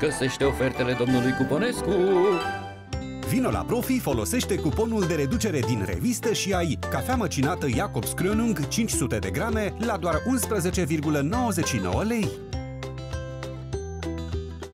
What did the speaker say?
Găsește ofertele domnului Cuponescu! Vino la Profi, folosește cuponul de reducere din revistă și ai cafea măcinată Jacobs Krönung 500 de grame la doar 11,99 lei.